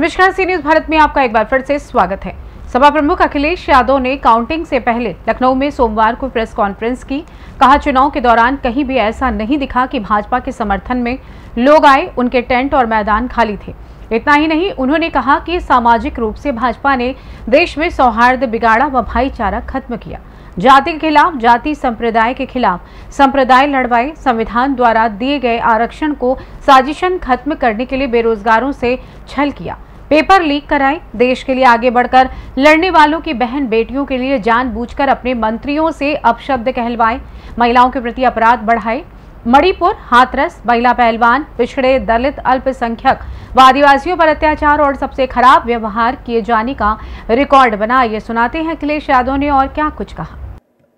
नमस्कार सी न्यूज़ भारत में आपका एक बार फिर से स्वागत है। सभा प्रमुख अखिलेश यादव ने काउंटिंग से पहले लखनऊ में सोमवार को प्रेस कॉन्फ्रेंस की। कहा, चुनाव के दौरान कहीं भी ऐसा नहीं दिखा कि भाजपा के समर्थन में लोग आए, उनके टेंट और मैदान खाली थे। इतना ही नहीं, उन्होंने कहा कि सामाजिक रूप से भाजपा ने देश में सौहार्द, बिगाड़ा व भाईचारा खत्म किया। जाति के खिलाफ, जाति संप्रदाय के खिलाफ, संप्रदाय लड़वाए, संविधान द्वारा दिए गए आरक्षण को साजिशन खत्म करने के लिए बेरोजगारों से छल किया। पेपर लीक कराए। देश के लिए आगे बढ़कर लड़ने वालों की बहन बेटियों के लिए जानबूझकर अपने मंत्रियों से अपशब्द कहलवाए। महिलाओं के प्रति अपराध बढ़ाए। मणिपुर, हाथरस, महिला पहलवान, पिछड़े दलित, अल्पसंख्यक व आदिवासियों पर अत्याचार और सबसे खराब व्यवहार किए जाने का रिकॉर्ड बना ये सुनाते हैं अखिलेश यादव ने और क्या कुछ कहा।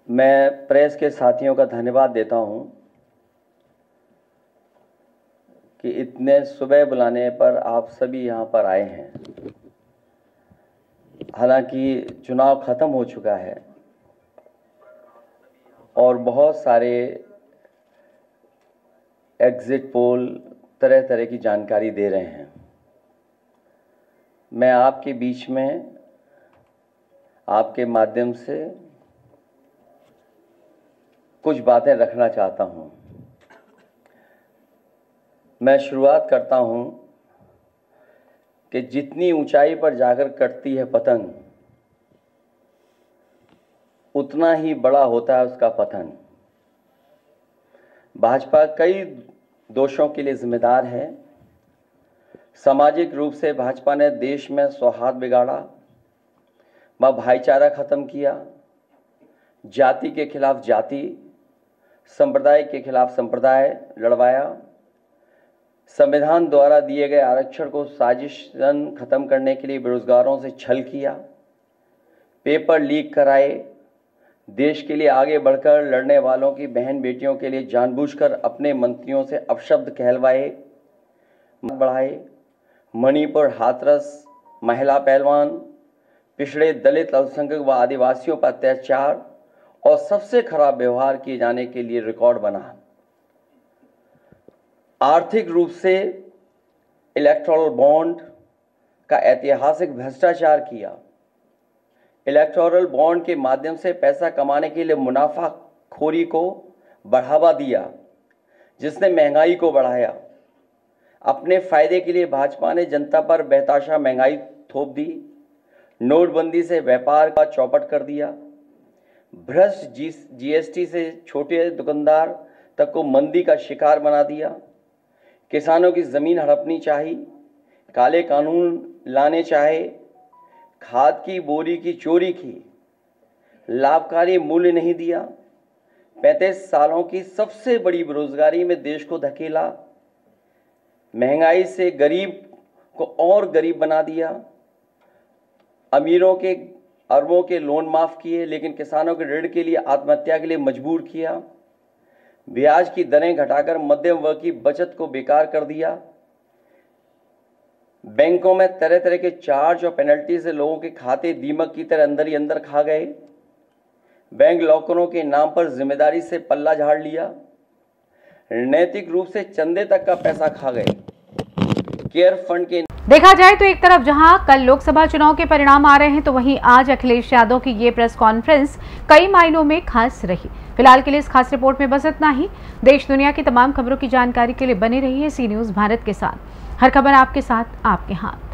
मैं प्रेस के साथियों का धन्यवाद देता हूँ। कि इतने सुबह बुलाने पर आप सभी यहाँ पर आए हैं। हालाँकि चुनाव खत्म हो चुका है और बहुत सारे एग्जिट पोल तरह तरह की जानकारी दे रहे हैं। मैं आपके बीच में, आपके माध्यम से कुछ बातें रखना चाहता हूँ। मैं शुरुआत करता हूँ कि जितनी ऊंचाई पर जाकर कटती है पतंग, उतना ही बड़ा होता है उसका पतन भाजपा कई दोषों के लिए जिम्मेदार है। सामाजिक रूप से भाजपा ने देश में सौहार्द बिगाड़ा व भाईचारा खत्म किया, जाति के खिलाफ जाति, संप्रदाय के खिलाफ संप्रदाय लड़वाया संविधान द्वारा दिए गए आरक्षण को साजिशन खत्म करने के लिए बेरोजगारों से छल किया, पेपर लीक कराए, देश के लिए आगे बढ़कर लड़ने वालों की बहन बेटियों के लिए जानबूझकर अपने मंत्रियों से अपशब्द कहलवाए बढ़ाए मणिपुर हाथरस, महिला पहलवान, पिछड़े दलित, अल्पसंख्यक व आदिवासियों पर अत्याचार और सबसे खराब व्यवहार किए जाने के लिए रिकॉर्ड बना। आर्थिक रूप से इलेक्ट्रल बॉन्ड का ऐतिहासिक भ्रष्टाचार किया। इलेक्टोरल बॉन्ड के माध्यम से पैसा कमाने के लिए मुनाफा खोरी को बढ़ावा दिया, जिसने महँगाई को बढ़ाया। अपने फ़ायदे के लिए भाजपा ने जनता पर बेहताशा महँगाई थोप दी, नोटबंदी से व्यापार का चौपट कर दिया। भ्रष्ट जी जीएसटी से छोटे दुकानदार तक को मंदी का शिकार बना दिया। किसानों की ज़मीन हड़पनी चाहिए, काले कानून लाने चाहे खाद की, बोरी की, चोरी की, लाभकारी मूल्य नहीं दिया, पैंतीस सालों की सबसे बड़ी बेरोजगारी में देश को धकेला, महँगाई से गरीब को और गरीब बना दिया, अमीरों के, अरबों के लोन माफ़ किए, लेकिन किसानों के ऋण के लिए, आत्महत्या के लिए मजबूर किया ब्याज की दरें घटाकर मध्यम वर्ग की बचत को बेकार कर दिया। बैंकों में तरह तरह के चार्ज और पेनल्टी से लोगों के खाते दीमक की तरह अंदर ही अंदर खा गए। बैंक लॉकरों के नाम पर ज़िम्मेदारी से पल्ला झाड़ लिया। नैतिक रूप से चंदे तक का पैसा खा गए। केयर फंड के देखा जाए तो एक तरफ़ जहाँ कल लोकसभा चुनाव के परिणाम आ रहे हैं तो वहीं आज अखिलेश यादव की ये प्रेस कॉन्फ्रेंस कई मायनों में खास रही। फ़िलहाल के लिए इस खास रिपोर्ट में बस इतना ही। देश दुनिया की तमाम खबरों की जानकारी के लिए बने रही है सी न्यूज़ भारत के साथ। हर खबर आपके साथ, आपके हाथ।